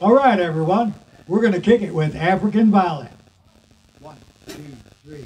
All right, everyone. We're going to kick it with African Violet. One, two, three.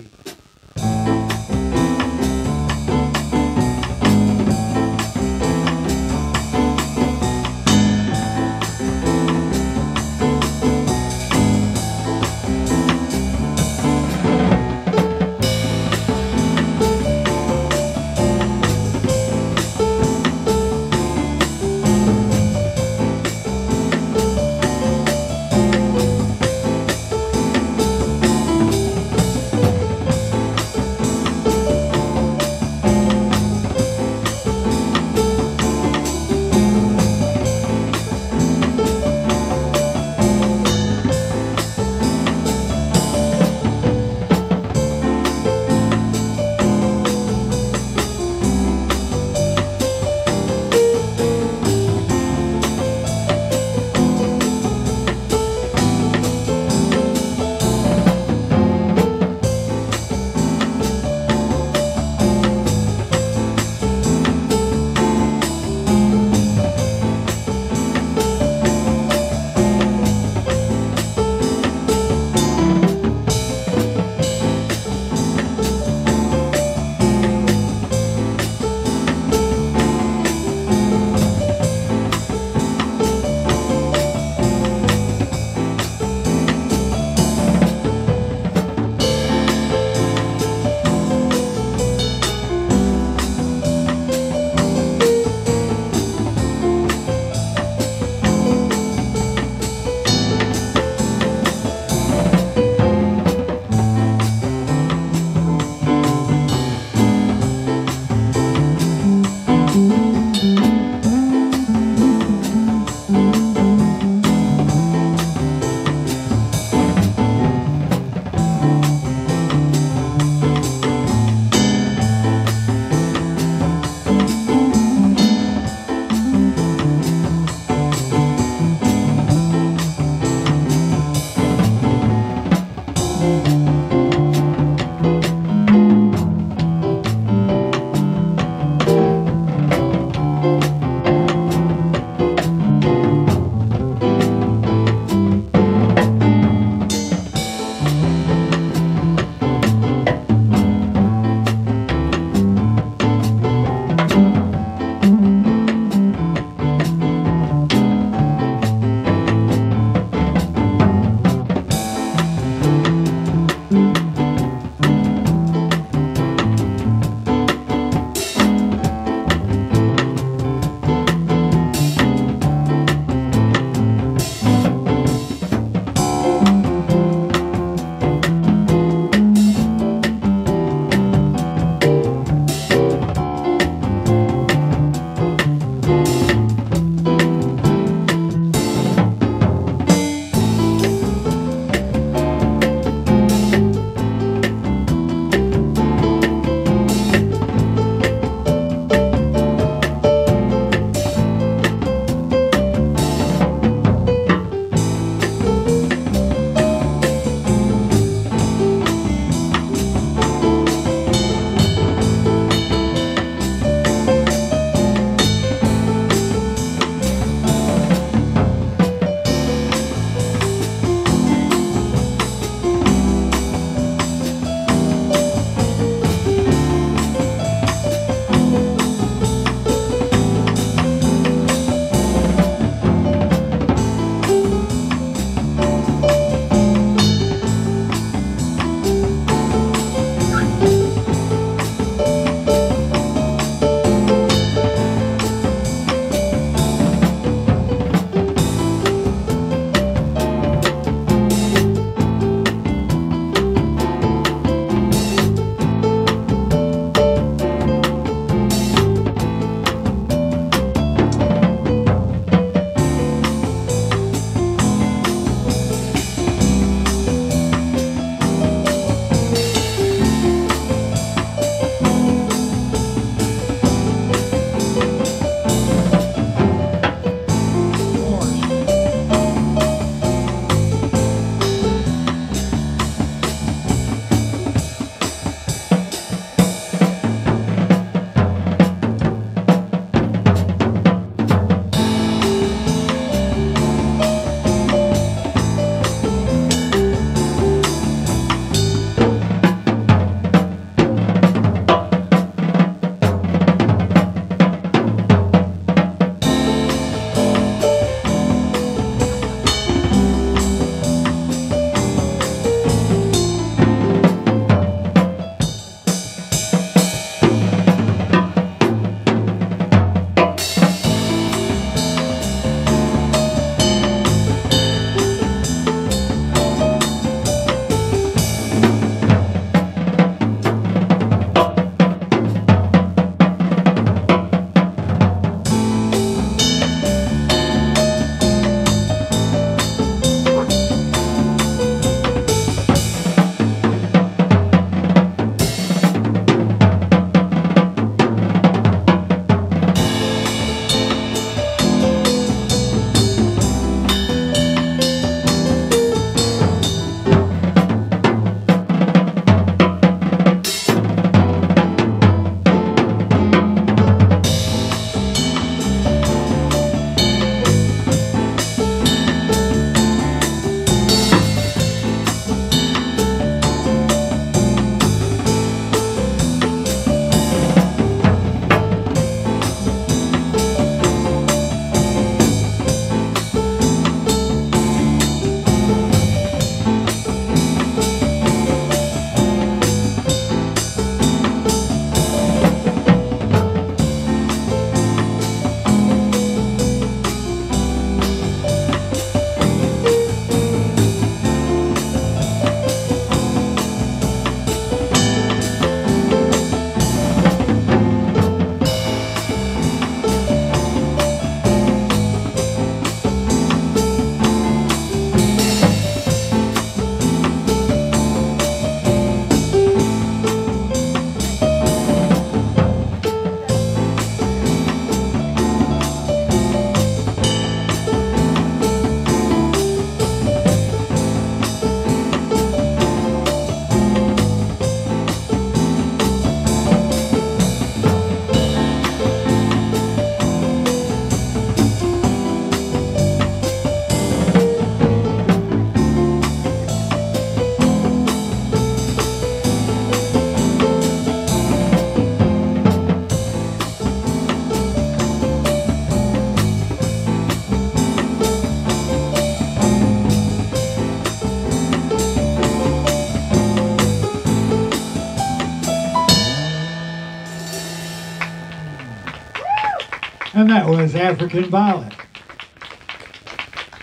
And that was African Violet.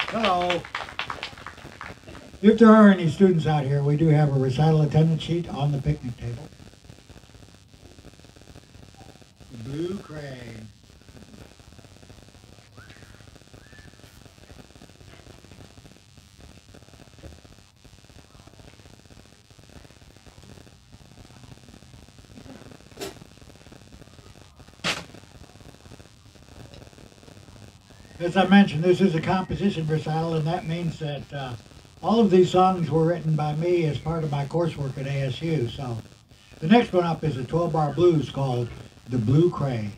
Hello. If there are any students out here, we do have a recital attendance sheet on the picnic table. The Blue Crane. As I mentioned, this is a composition recital, and that means that uh, all of these songs were written by me as part of my coursework at ASU. So the next one up is a 12-bar blues called The Blue Crane.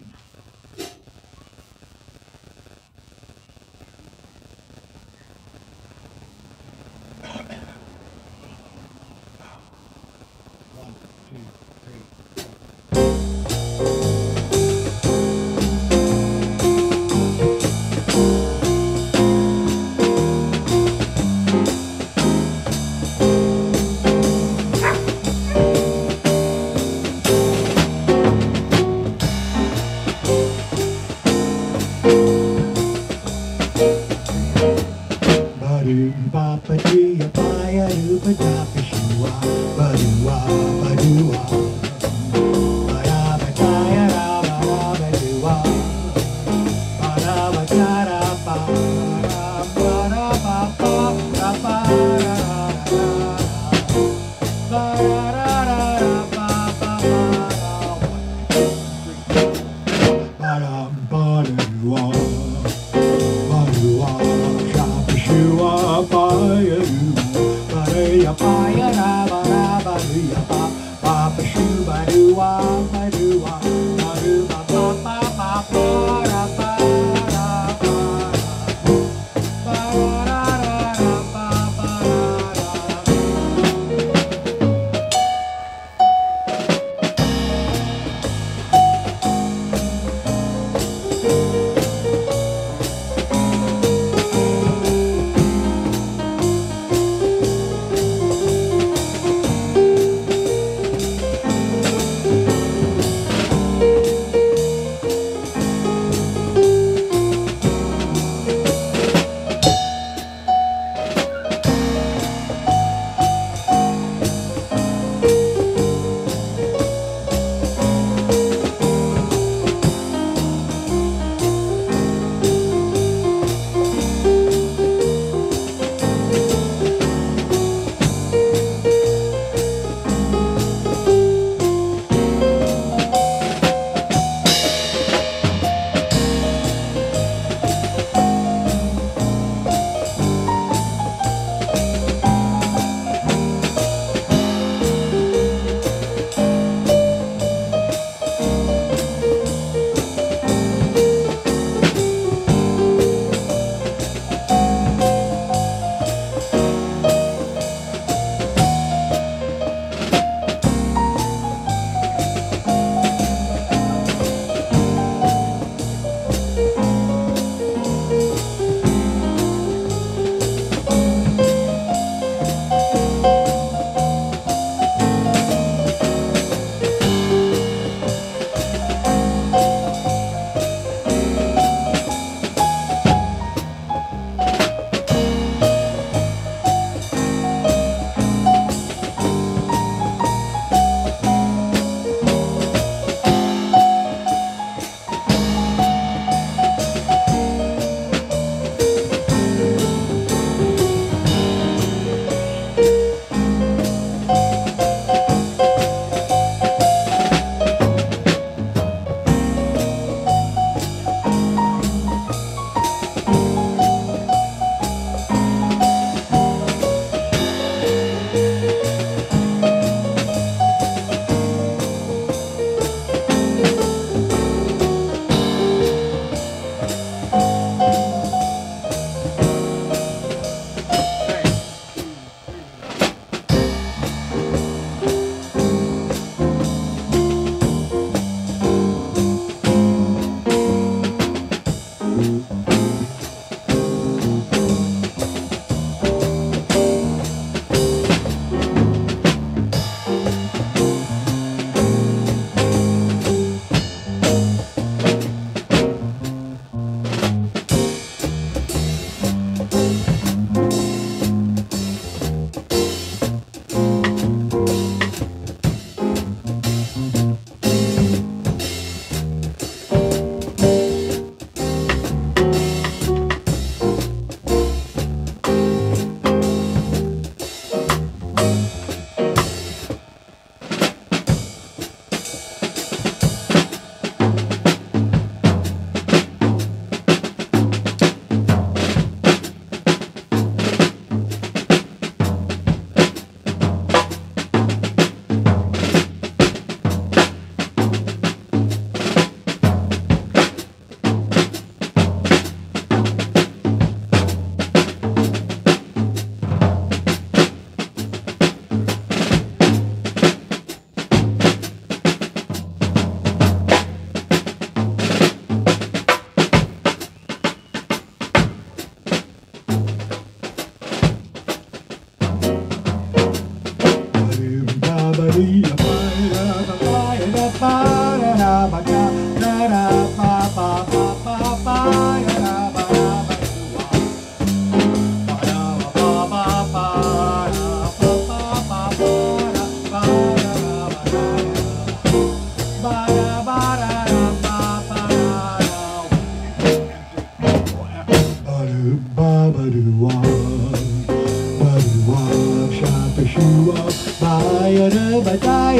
da da ba da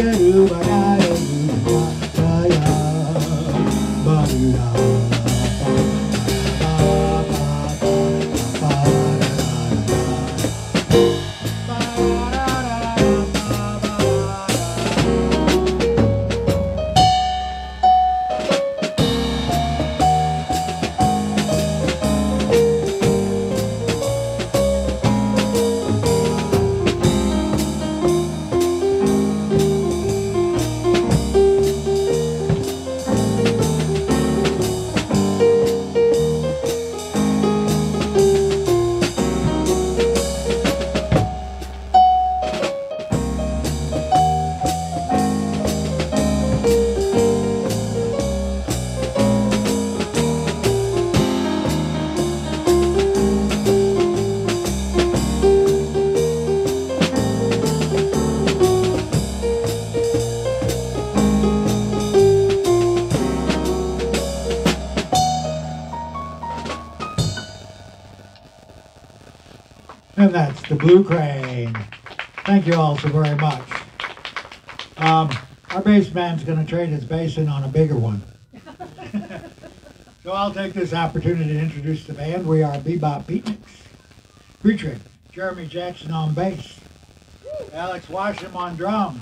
ba da Crane. Thank you all so very much. Um, our bass man's going to trade his bass in on a bigger one. so I'll take this opportunity to introduce the band. We are Bebop Beatniks, featuring Jeremy Jackson on bass, Alex Washam on drums,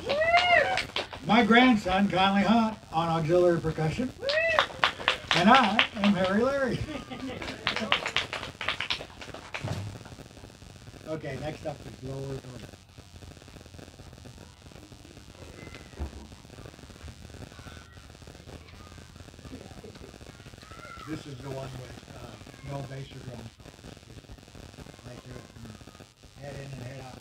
my grandson Conley Hunt on auxiliary percussion, and I am Hairy Larry. Okay, next up is Low Earth Orbit. This is the one with uh, no bass or drum. Right there. Head in and head out.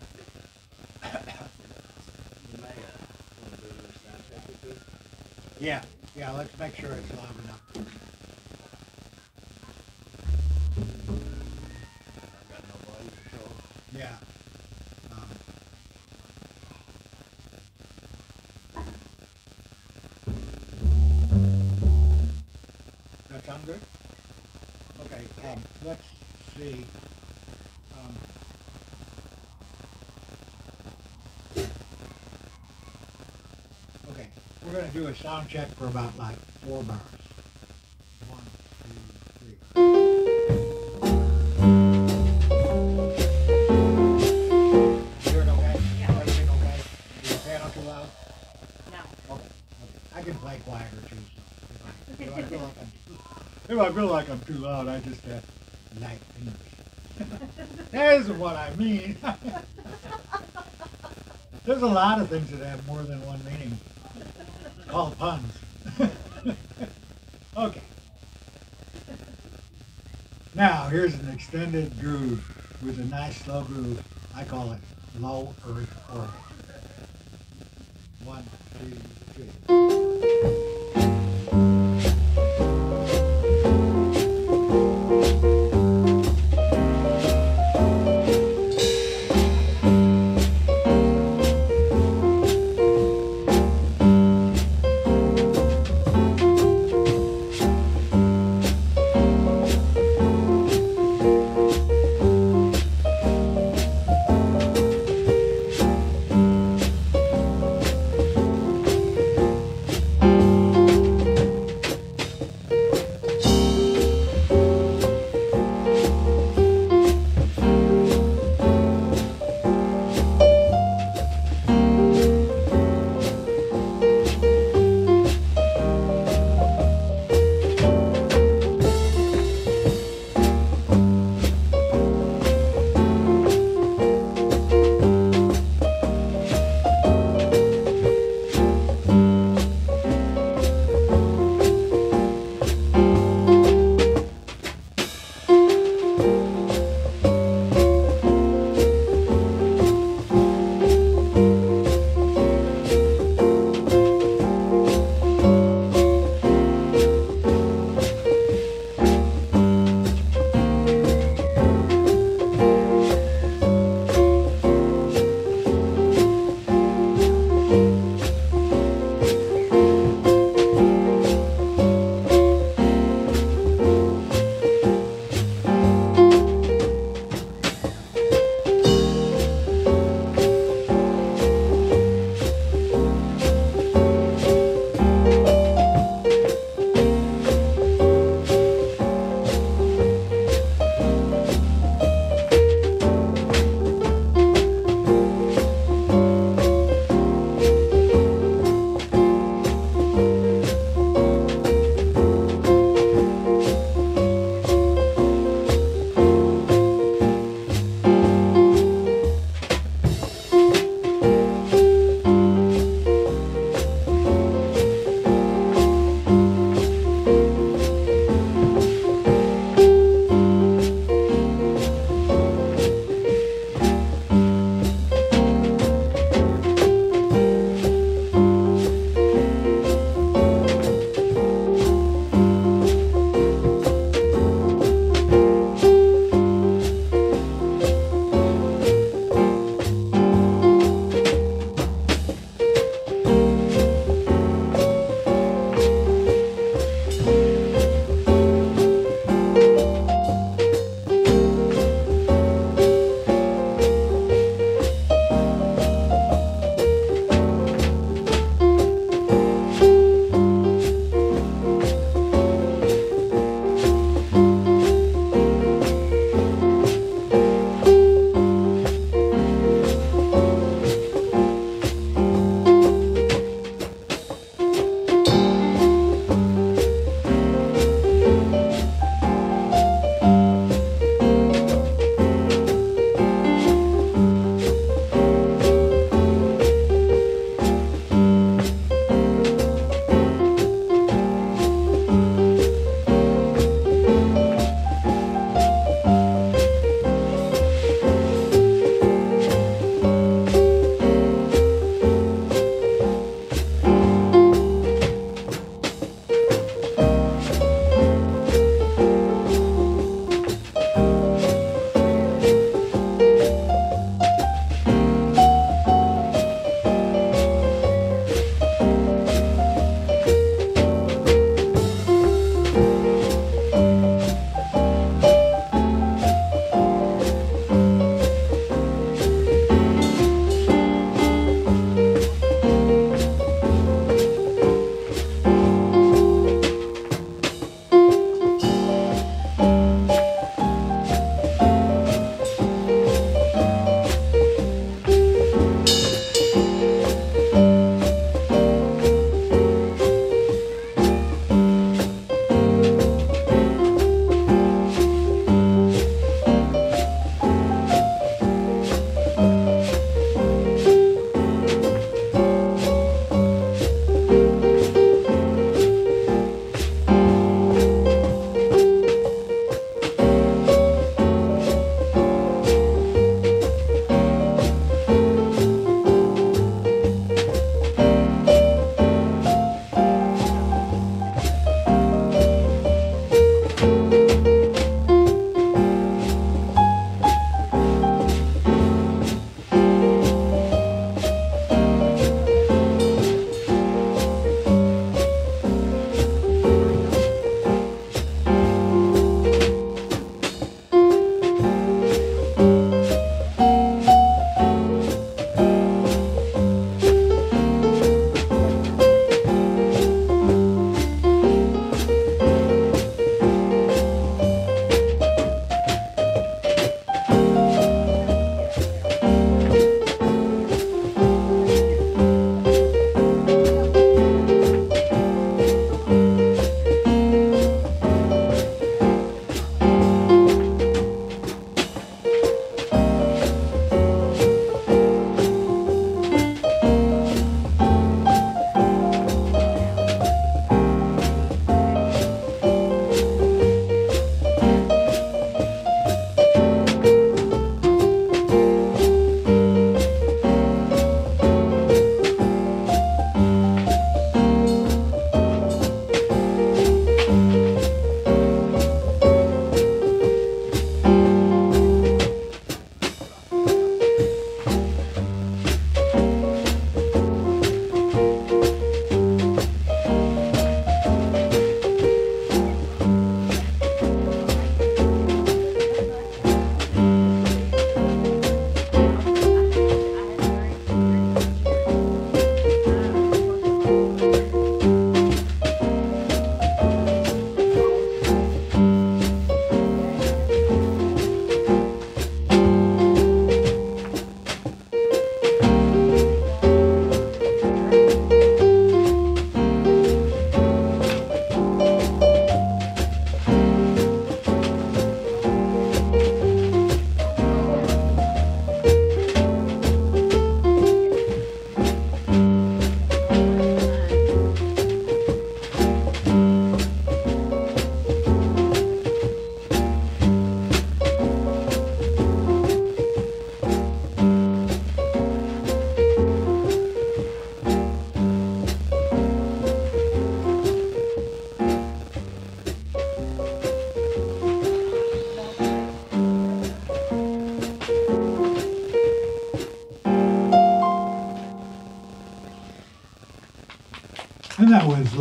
Yeah, yeah, let's make sure it's loud do a sound check for about like four bars. One, two, three. Hear okay? Yeah. Everything okay? Is the piano too loud? No. Okay, okay. I can play quieter too, so if I, if I feel like I'm, if I feel like I'm too loud, I just have light fingers. that isn't what I mean. There's a lot of things that have more than one meaning. Called puns. okay. Now, here's an extended groove with a nice slow groove. I call it low earth orbit. One, two, three.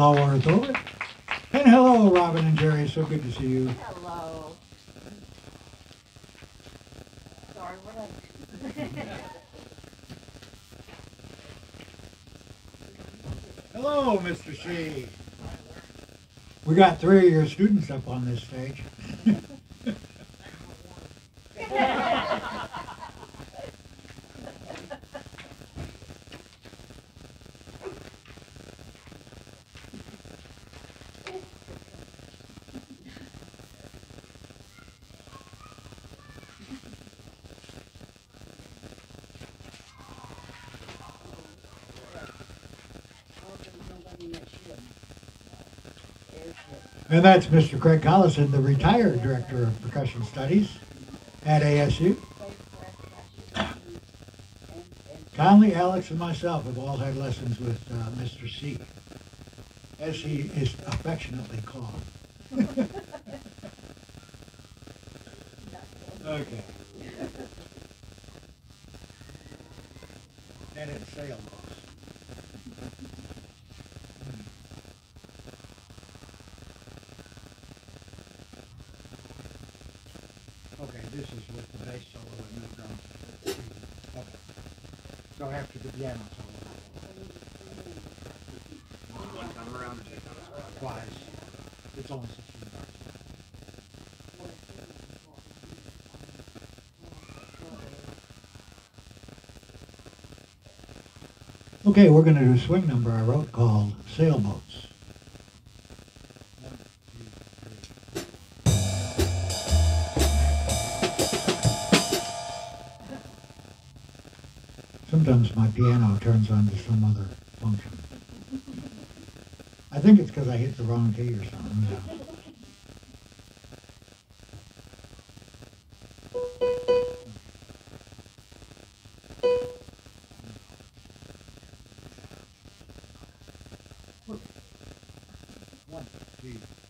Is Low Earth Orbit. And hello, Robin and Jerry. So good to see you. Hello. Sorry. Hello, Mr. C. We got three of your students up on this stage. And that's Mr. Craig Collison, the retired Director of Percussion Studies at ASU. Conley, Alex, and myself have all had lessons with uh, Mr. C, as he is affectionately called. okay. And it's. Okay, this is with the bass solo and the drum. Okay. So after the piano solo. One time around or two times around? Twice. It's only sixteen bucks. Okay, we're gonna do a swing number I wrote called Sailboats. Sometimes my piano turns on to some other function. I think it's because I hit the wrong key or something. Yeah. One,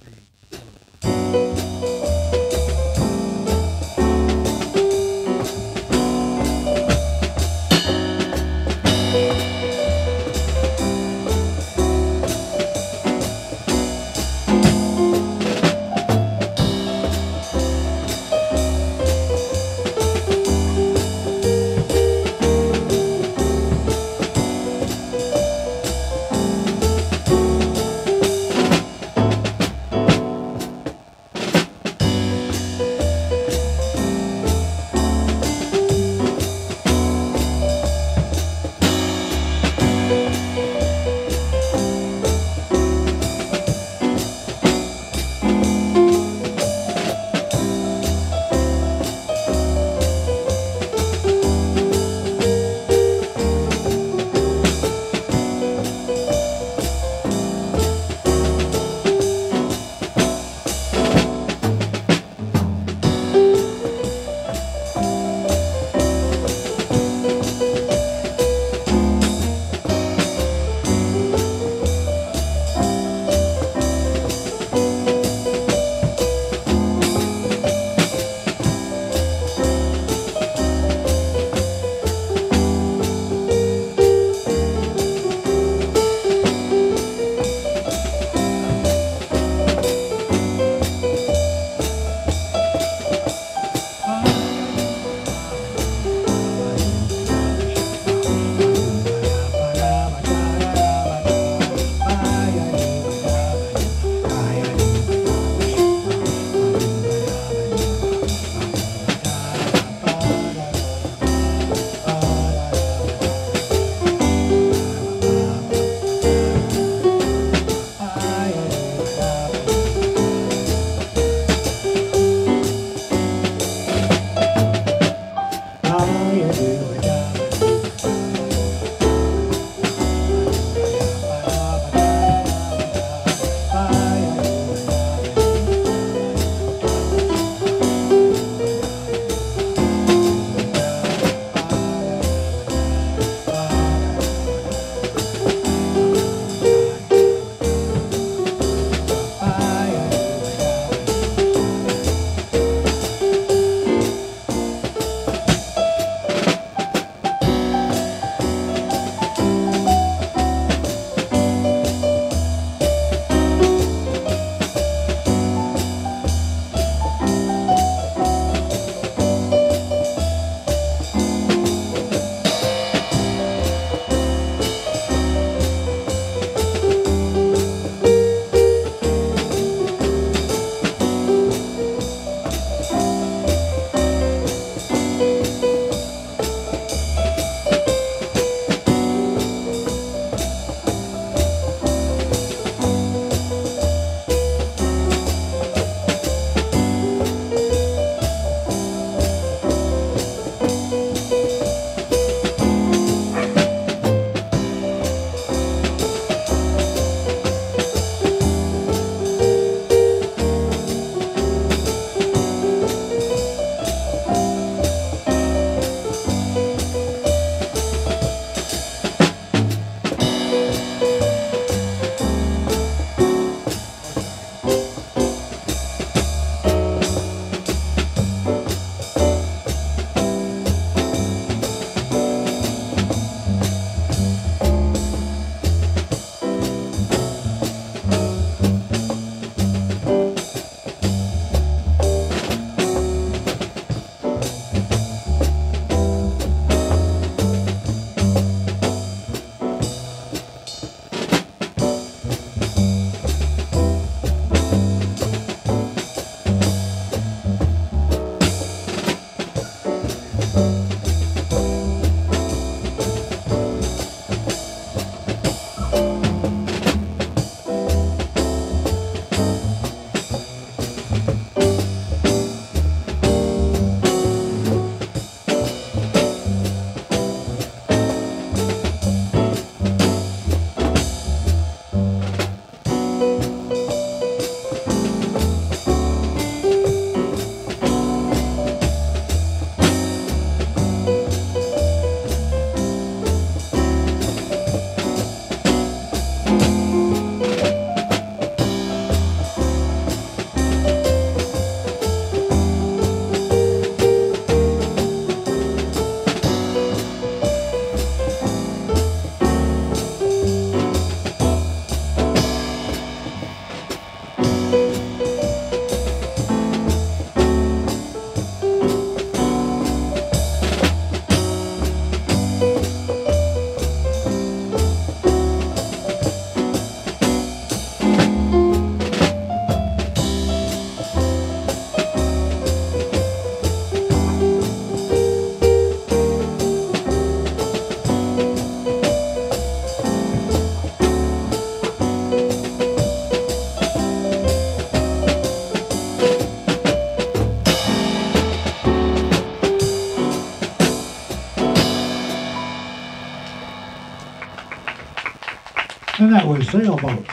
sailboats.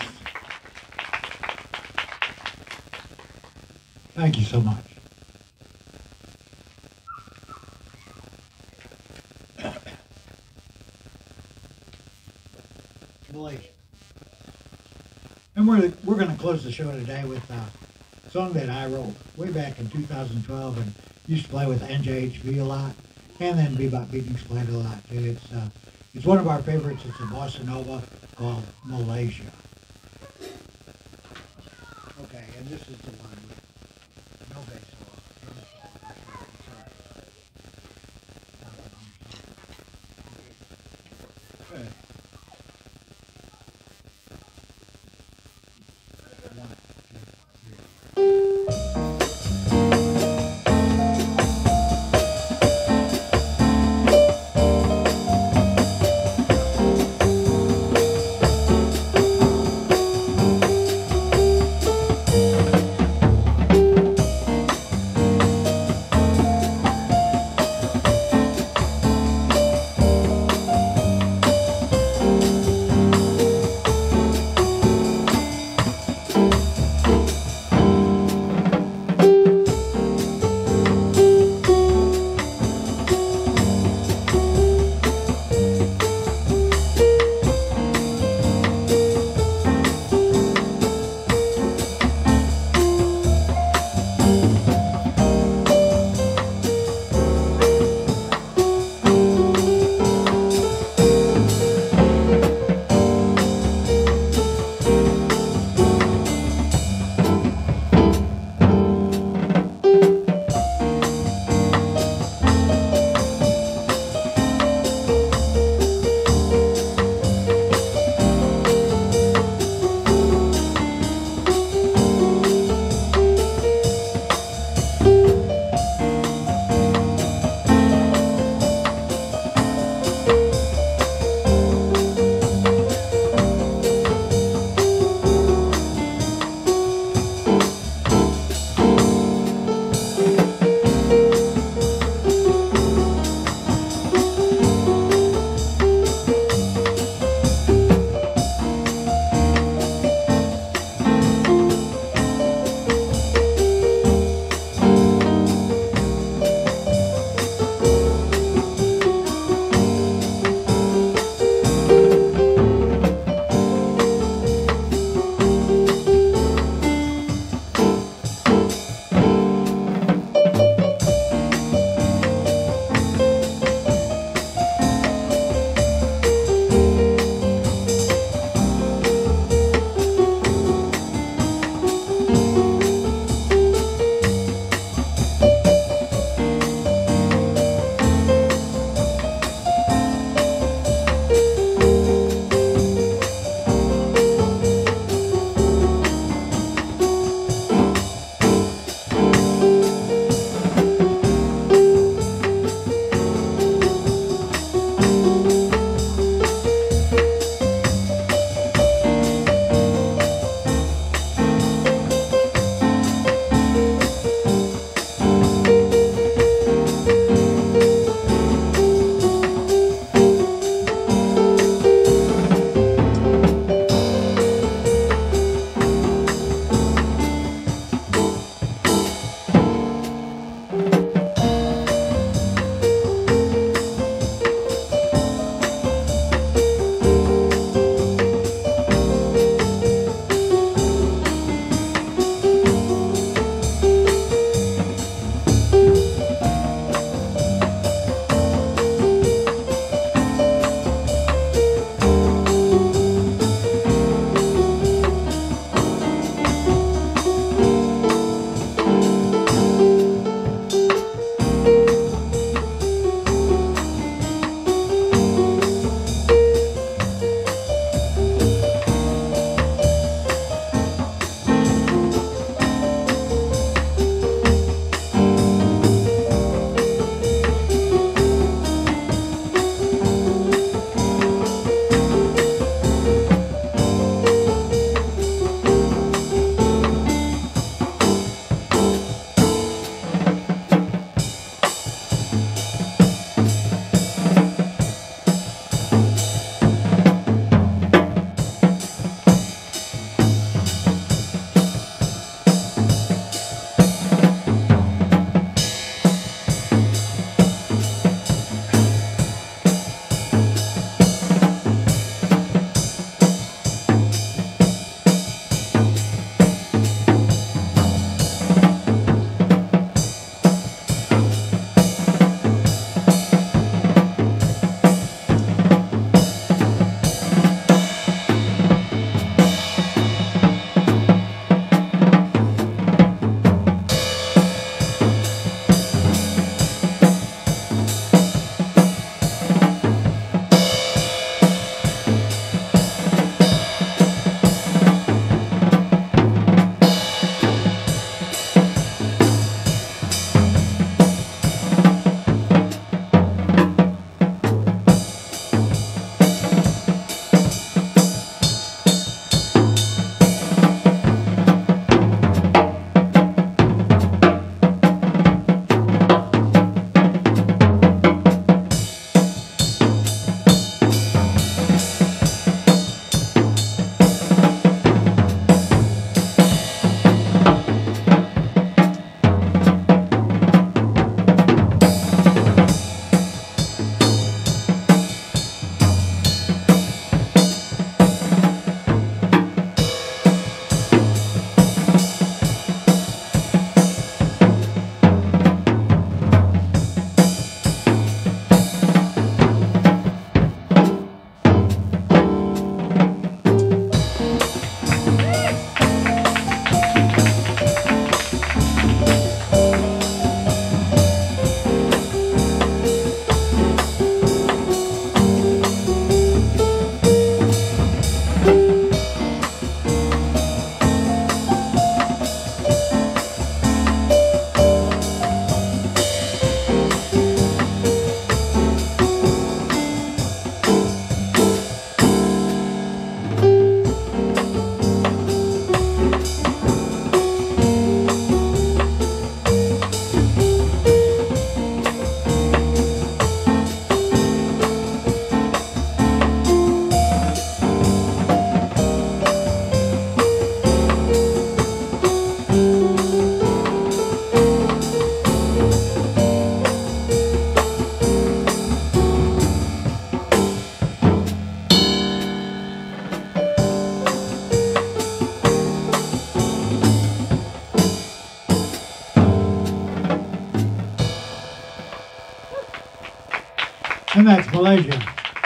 Thank you so much. And we're, we're gonna close the show today with a song that I wrote way back in 2012 and used to play with NJHV a lot. And then Bebop Beatniks played a lot too. It's, uh, it's one of our favorites. It's a bossa nova called Malaysia.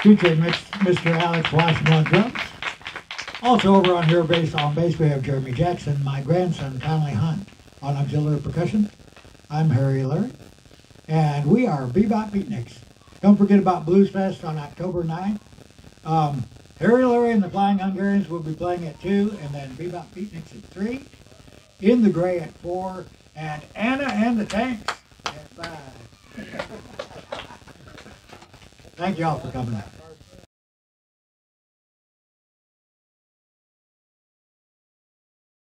Featuring Mix- Mr. Alex Washam on drums. Also over on here, Bass on bass, we have Jeremy Jackson, my grandson Conley Hunt on auxiliary percussion. I'm Hairy Larry, and we are Bebop Beatniks. Don't forget about Blues Fest on October 9th. Um, Hairy Larry and the Flying Hungarians will be playing at 2, and then Bebop Beatniks at 3. In the Gray at 4, and Anna and the Tanks at 5. Thank you all for coming out.